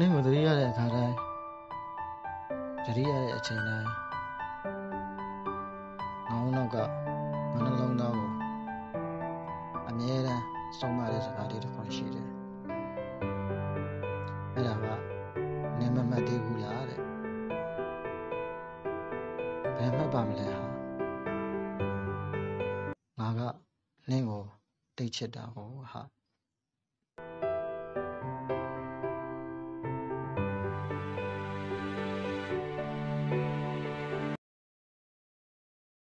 နဲ့ကိုသတိရတဲ့အခါတိုင်းသတိရတဲ့အချိန်တိုင်းငေါင်းနောက်ကမနှလုံးသားကိုအမြဲတမ်းစုံမတဲ့စကားလေးတစ်ခွန်းရှိတယ်အဲ့ဒါကနင်မမှတ်သေးဘူးလားတဲ့ဘယ်မှတ်ပါမလဲဟာငါကနင့်ကိုတိတ်ချစ်တာကိုဟာ